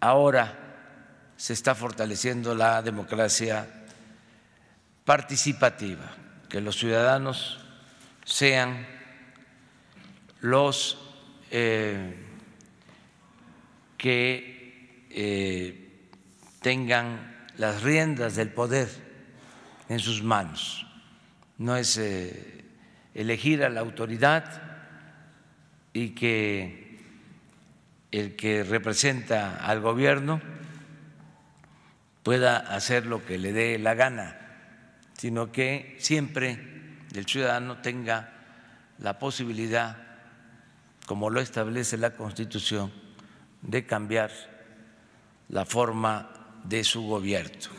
ahora se está fortaleciendo la democracia participativa, que los ciudadanos sean los eh, que eh, tengan las riendas del poder en sus manos. No es eh, elegir a la autoridad y que el que representa al gobierno pueda hacer lo que le dé la gana, sino que siempre el ciudadano tenga la posibilidad, como lo establece la Constitución, de cambiar la forma de su gobierno.